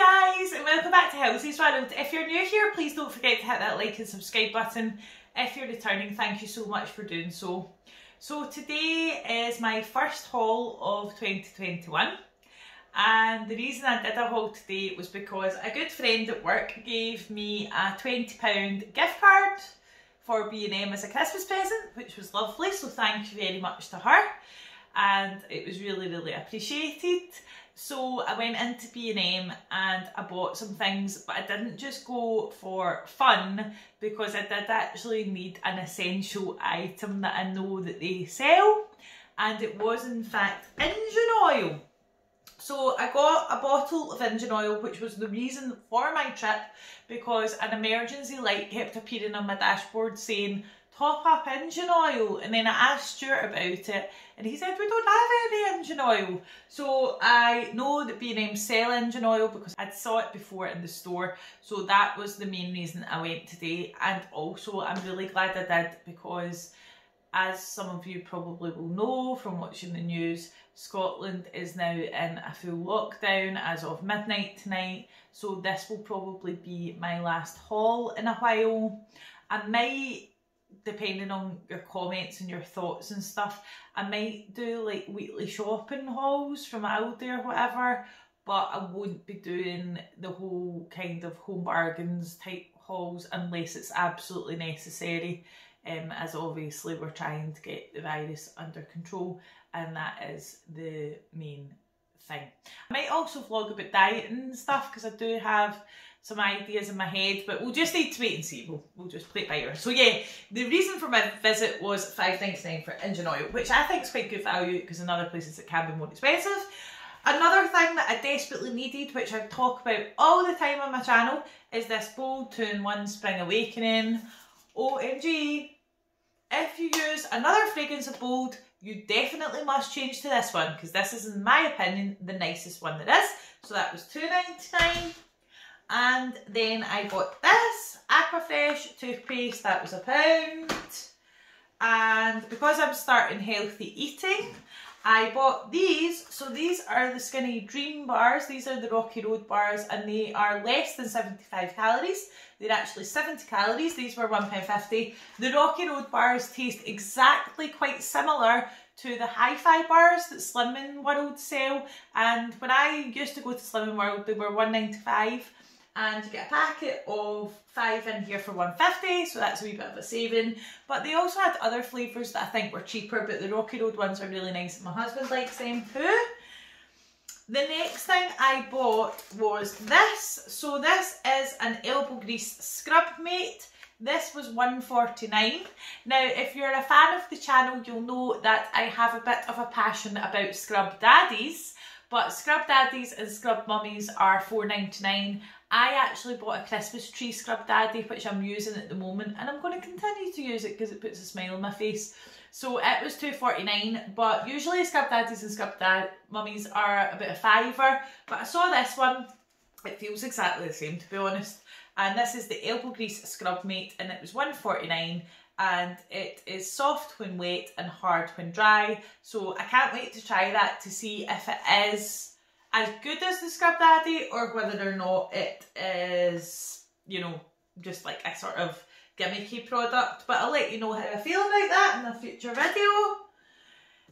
Guys and welcome back to Hilzy's World. If you're new here please don't forget to hit that like and subscribe button. If you're returning thank you so much for doing so. So today is my first haul of 2021 and the reason I did a haul today was because a good friend at work gave me a £20 gift card for B&M as a Christmas present which was lovely so thank you very much to her and it was really really appreciated. So I went into B&M and I bought some things but I didn't just go for fun because I did actually need an essential item that I know that they sell and it was in fact engine oil. So I got a bottle of engine oil which was the reason for my trip because an emergency light kept appearing on my dashboard saying top up engine oil and then I asked Stuart about it and he said we don't have any engine oil. So I know that B&M sell engine oil because I'd saw it before in the store. So that was the main reason I went today and also I'm really glad I did because as some of you probably will know from watching the news Scotland is now in a full lockdown as of midnight tonight. So this will probably be my last haul in a while. I might depending on your comments and your thoughts and stuff, I might do like weekly shopping hauls from Aldi or whatever, but I won't be doing the whole kind of home bargains type hauls unless it's absolutely necessary. Um, as obviously we're trying to get the virus under control and that is the main thing. I might also vlog about dieting and stuff because I do have some ideas in my head, but we'll just need to wait and see. We'll, we'll just play it by ear. So yeah, the reason for my visit was five ninety nine for engine oil, which I think is quite good value because in other places it can be more expensive. Another thing that I desperately needed, which I talk about all the time on my channel, is this Bold 2-in-1 Spring Awakening. OMG! If you use another fragrance of Bold, you definitely must change to this one because this is, in my opinion, the nicest one there is. So that was two ninety nine. And then I got this Aquafresh toothpaste, that was a pound. And because I'm starting healthy eating, I bought these. So these are the Skinny Dream bars. These are the Rocky Road bars and they are less than 75 calories. They're actually 70 calories. These were £1.50. The Rocky Road bars taste exactly quite similar to the Hi-Fi bars that Slimming World sell. And when I used to go to Slimming World, they were 195 and you get a packet of five in here for 150 so that's a wee bit of a saving but they also had other flavours that I think were cheaper but the Rocky Road ones are really nice my husband likes them too. The next thing I bought was this. So this is an elbow grease scrub mate. This was 149 Now, if you're a fan of the channel, you'll know that I have a bit of a passion about scrub daddies. But scrub daddies and scrub mummies are 4.99 I actually bought a Christmas tree scrub daddy which I'm using at the moment and I'm going to continue to use it because it puts a smile on my face. So it was two forty nine, but usually scrub daddies and scrub dad mummies are a bit of fiver but I saw this one. It feels exactly the same to be honest. And this is the elbow grease scrub mate and it was 149 and it is soft when wet and hard when dry. So I can't wait to try that to see if it is as good as the Scrub Daddy or whether or not it is, you know, just like a sort of gimmicky product. But I'll let you know how I feel about that in a future video.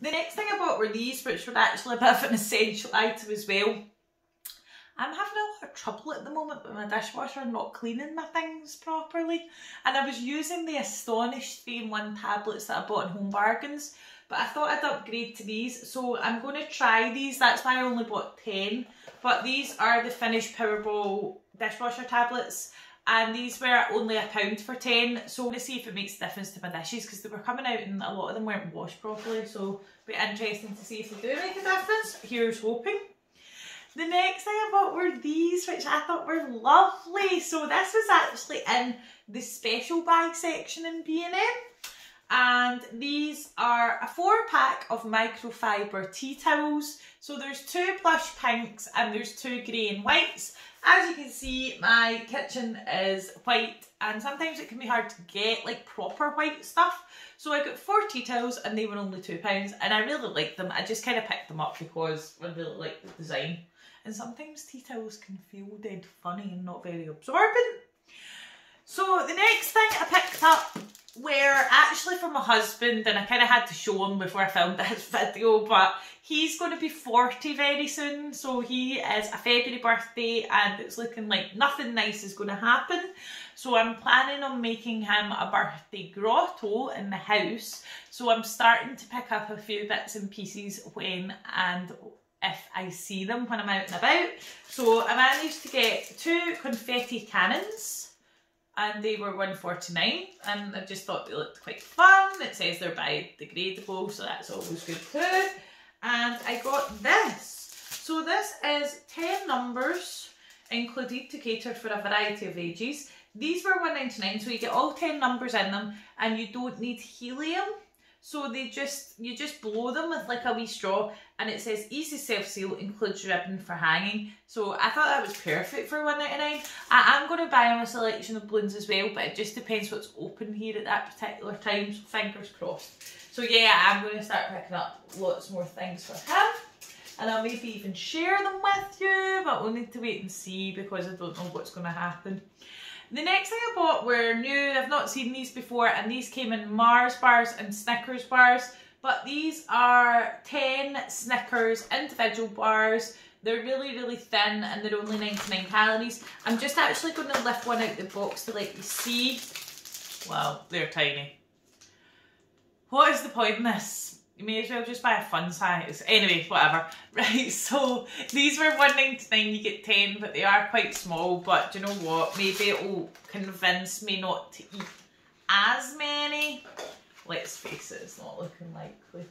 The next thing I bought were these, which were actually a bit of an essential item as well. I'm having a lot of trouble at the moment with my dishwasher not cleaning my things properly. And I was using the Astonish 3-in-1 tablets that I bought in Home Bargains but I thought I'd upgrade to these. So I'm going to try these. That's why I only bought 10. But these are the Finish Powerball dishwasher tablets. And these were only a pound for 10. So I'm going to see if it makes a difference to my dishes because they were coming out and a lot of them weren't washed properly. So it'll be interesting to see if they do make a difference. Here's hoping. The next thing I bought were these, which I thought were lovely. So this was actually in the special bag section in B&M and these are a four pack of microfiber tea towels. So there's two plush pinks and there's two grey and whites. As you can see my kitchen is white and sometimes it can be hard to get like proper white stuff. So I got four tea towels and they were only two pounds and I really like them. I just kind of picked them up because I really like the design and sometimes tea towels can feel dead funny and not very absorbent. So the next thing I picked up were actually for my husband and I kind of had to show him before I filmed this video but he's going to be 40 very soon so he is a February birthday and it's looking like nothing nice is going to happen so I'm planning on making him a birthday grotto in the house so I'm starting to pick up a few bits and pieces when and if I see them when I'm out and about so I managed to get two confetti cannons and they were 149 and I just thought they looked quite fun. It says they're biodegradable so that's always good too. And I got this. So this is 10 numbers included to cater for a variety of ages. These were 199 so you get all 10 numbers in them and you don't need helium so they just, you just blow them with like a wee straw and it says easy self-seal includes ribbon for hanging. So I thought that was perfect for 199 I am going to buy him a selection of balloons as well, but it just depends what's open here at that particular time, so fingers crossed. So yeah, I'm going to start picking up lots more things for him. And I'll maybe even share them with you, but we'll need to wait and see because I don't know what's going to happen. The next thing I bought were new, I've not seen these before, and these came in Mars bars and Snickers bars, but these are 10 Snickers individual bars. They're really, really thin and they're only 99 calories. I'm just actually going to lift one out the box to let you see. Wow, they're tiny. What is the point in this? You may as well just buy a fun size. Anyway, whatever. Right, so these were 199 you get 10, but they are quite small. But do you know what? Maybe it will convince me not to eat as many. Let's face it, it's not looking likely.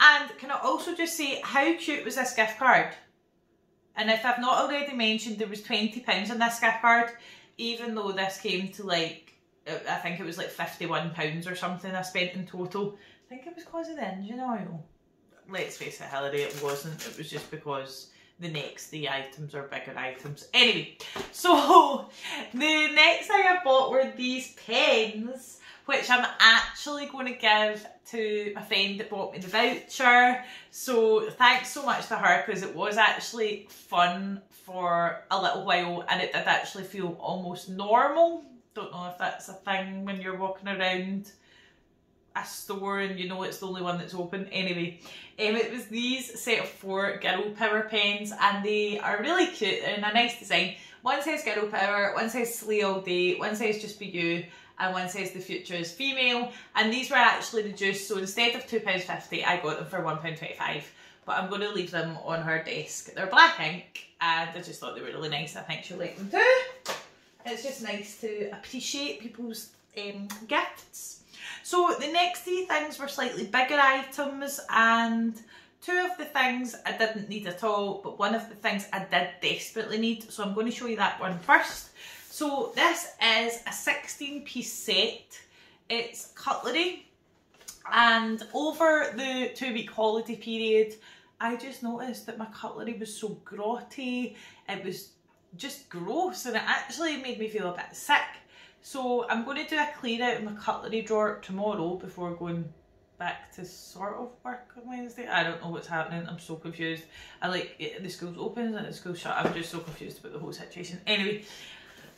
And can I also just say, how cute was this gift card? And if I've not already mentioned, there was £20 on this gift card, even though this came to like, I think it was like £51 or something I spent in total think it was because of the engine oil. Let's face it, Hilary, it wasn't. It was just because the next the items are bigger items. Anyway, so the next thing I bought were these pens, which I'm actually going to give to my friend that bought me the voucher. So thanks so much to her because it was actually fun for a little while and it did actually feel almost normal. Don't know if that's a thing when you're walking around a store and you know it's the only one that's open. Anyway, um, it was these set of four Girl Power pens and they are really cute and a nice design. One says Girl Power, one says Slay All Day, one says Just Be You and one says The Future is Female and these were actually reduced so instead of £2.50 I got them for £1.25 but I'm going to leave them on her desk. They're black ink and I just thought they were really nice. I think she'll like them too. It's just nice to appreciate people's um, gifts. So the next three things were slightly bigger items and two of the things I didn't need at all, but one of the things I did desperately need. So I'm going to show you that one first. So this is a 16 piece set. It's cutlery and over the two week holiday period, I just noticed that my cutlery was so grotty. It was just gross and it actually made me feel a bit sick. So I'm going to do a clean out in my cutlery drawer tomorrow before going back to sort of work on Wednesday. I don't know what's happening. I'm so confused. I like it, the school's open and the school's shut. I'm just so confused about the whole situation. Anyway,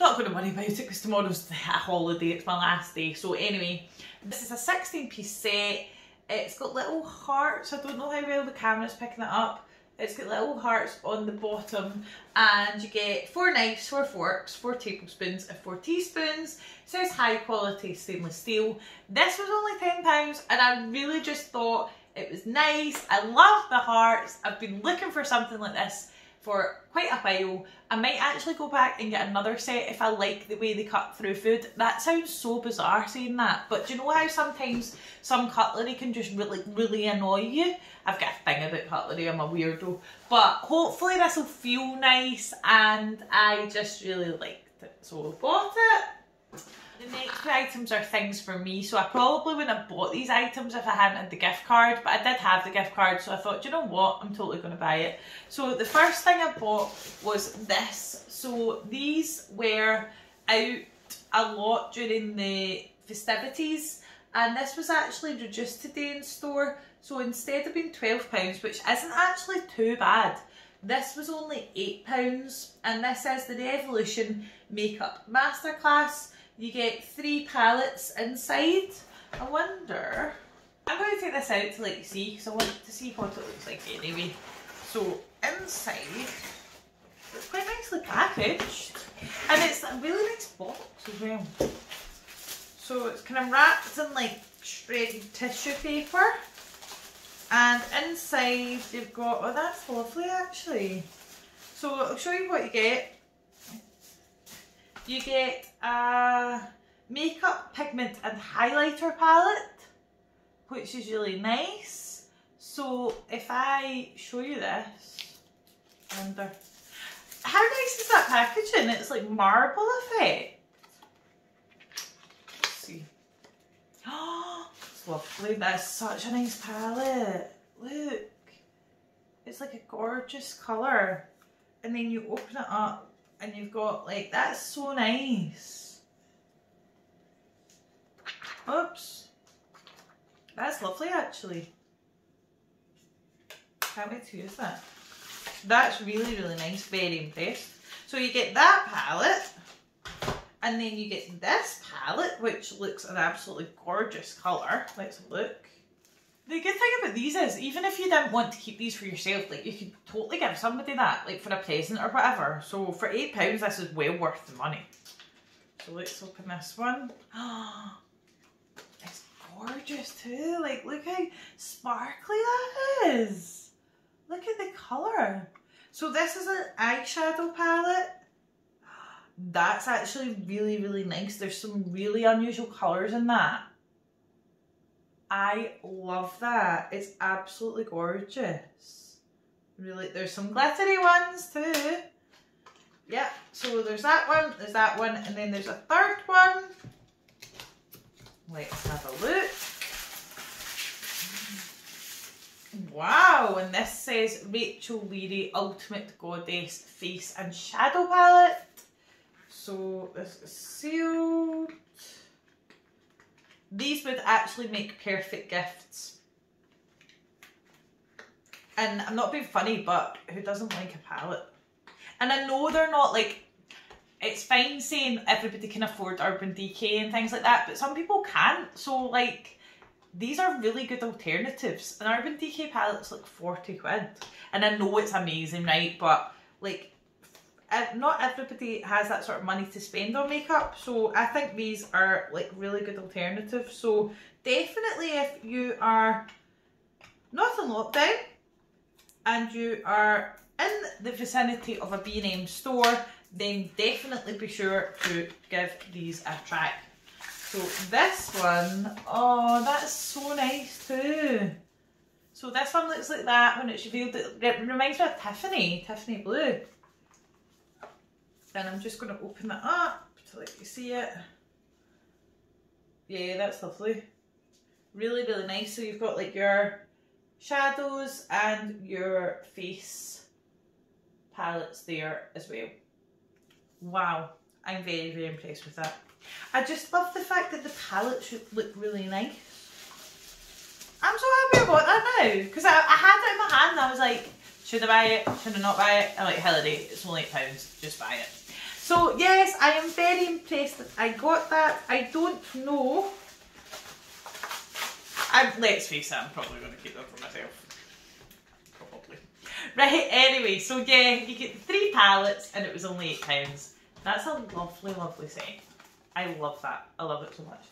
not going to worry about it because tomorrow's a holiday. It's my last day. So anyway, this is a 16 piece set. It's got little hearts. I don't know how well the camera's picking it up. It's got little hearts on the bottom and you get four knives, four forks, four tablespoons and four teaspoons. It says high quality stainless steel. This was only £10 and I really just thought it was nice. I love the hearts. I've been looking for something like this for quite a while. I might actually go back and get another set if I like the way they cut through food. That sounds so bizarre saying that, but do you know how sometimes some cutlery can just really, really annoy you? I've got a thing about cutlery, I'm a weirdo. But hopefully this will feel nice and I just really liked it. So I bought it. The next two items are things for me, so I probably wouldn't have bought these items if I hadn't had the gift card, but I did have the gift card, so I thought, you know what, I'm totally going to buy it. So the first thing I bought was this. So these were out a lot during the festivities, and this was actually reduced today in store. So instead of being £12, which isn't actually too bad, this was only £8 and this is the Revolution Makeup Masterclass. You get three palettes inside. I wonder, I'm going to take this out to let you see because I want to see what it looks like anyway. So inside, it's quite nicely packaged and it's a really nice box as well. So it's kind of wrapped in like shredded tissue paper and inside you've got, oh that's lovely actually. So I'll show you what you get. You get a makeup pigment and highlighter palette which is really nice. So if I show you this, under, how nice is that packaging? It's like marble effect. See. Oh, it's lovely. That's such a nice palette. Look. It's like a gorgeous colour. And then you open it up and you've got like, that's so nice. Oops. That's lovely actually. Can't wait to use that. That's really, really nice. Very impressed. So you get that palette. And then you get this palette, which looks an absolutely gorgeous colour. Let's look. The good thing about these is, even if you didn't want to keep these for yourself, like you could totally give somebody that, like for a present or whatever. So for £8, this is well worth the money. So let's open this one. It's gorgeous too. Like, look how sparkly that is. Look at the colour. So this is an eyeshadow palette. That's actually really, really nice. There's some really unusual colours in that. I love that. It's absolutely gorgeous. Really, there's some glittery ones too. Yeah, so there's that one, there's that one, and then there's a third one. Let's have a look. Wow, and this says Rachel Leary Ultimate Goddess Face and Shadow Palette. So this is sealed. These would actually make perfect gifts. And I'm not being funny, but who doesn't like a palette? And I know they're not like, it's fine saying everybody can afford Urban Decay and things like that, but some people can't. So like, these are really good alternatives. An Urban Decay palette's like 40 quid. And I know it's amazing, right? But like, not everybody has that sort of money to spend on makeup. So I think these are like really good alternatives. So definitely if you are not in lockdown and you are in the vicinity of a B&M store, then definitely be sure to give these a try. So this one, oh, that's so nice too. So this one looks like that when it's revealed. It reminds me of Tiffany, Tiffany Blue. And I'm just going to open it up to let you see it. Yeah, that's lovely. Really, really nice. So you've got like your shadows and your face palettes there as well. Wow, I'm very, very impressed with that. I just love the fact that the palette should look really nice. I'm so happy about that now because I, I had it in my hand and I was like, should I buy it? Should I not buy it? I'm like, holiday, it's only £8, just buy it. So yes, I am very impressed that I got that. I don't know. I, let's face it, I'm probably going to keep them for myself. Probably. Right, anyway, so yeah, you get three palettes and it was only £8. That's a lovely, lovely set. I love that. I love it so much.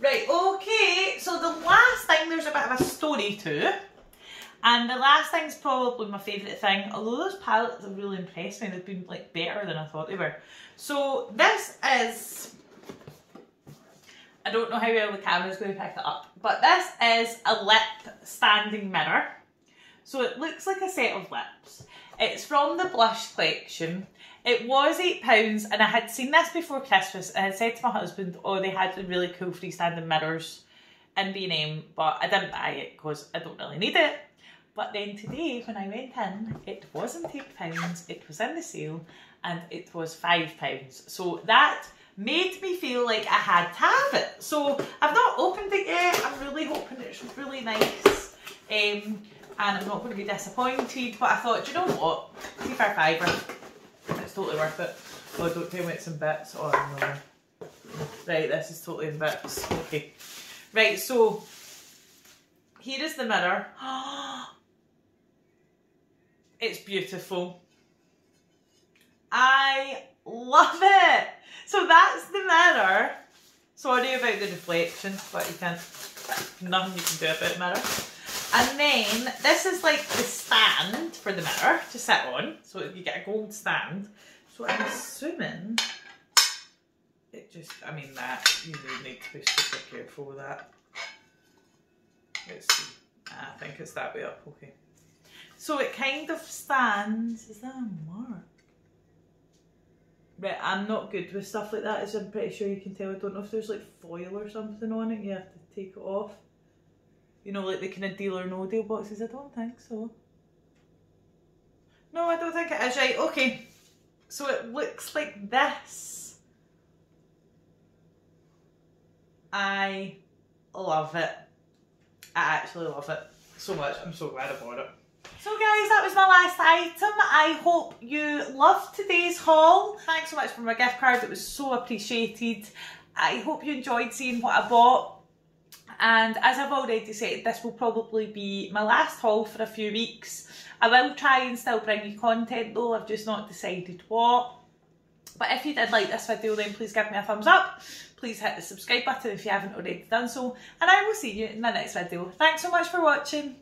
Right, okay, so the last thing, there's a bit of a story to. And the last thing's probably my favourite thing, although those palettes have really impressed me, they've been like better than I thought they were. So this is, I don't know how well the camera's going to pick it up, but this is a lip standing mirror. So it looks like a set of lips. It's from the Blush collection it was £8 and I had seen this before Christmas and I said to my husband, oh, they had really cool freestanding mirrors in B&M, but I didn't buy it because I don't really need it. But then today, when I went in, it wasn't £8, it was in the sale and it was £5. So that made me feel like I had to have it. So I've not opened it yet. I'm really hoping it's really nice. Um, and I'm not going to be disappointed, but I thought, you know what, see for a fiver, it's totally worth it. Oh, don't tell me it's in bits. Oh, no. Right, this is totally in bits. Okay. Right, so here is the mirror. it's beautiful. I love it. So that's the mirror. Sorry about the reflection, but you can't, nothing you can do about mirror. And then this is like the stand for the mirror to sit on. So you get a gold stand. So I'm assuming it just, I mean that, you really need to be super careful with that. Let's see. Ah, I think it's that way up, okay. So it kind of stands, is that a mark? Right, I'm not good with stuff like that, as I'm pretty sure you can tell. I don't know if there's like foil or something on it, you have to take it off. You know, like the kind of deal or no deal boxes, I don't think so. No, I don't think it is right, okay. So it looks like this. I love it. I actually love it so much. I'm so glad I bought it. So guys, that was my last item. I hope you loved today's haul. Thanks so much for my gift card. It was so appreciated. I hope you enjoyed seeing what I bought. And as I've already said, this will probably be my last haul for a few weeks. I will try and still bring you content though, I've just not decided what. But if you did like this video then please give me a thumbs up. Please hit the subscribe button if you haven't already done so. And I will see you in the next video. Thanks so much for watching.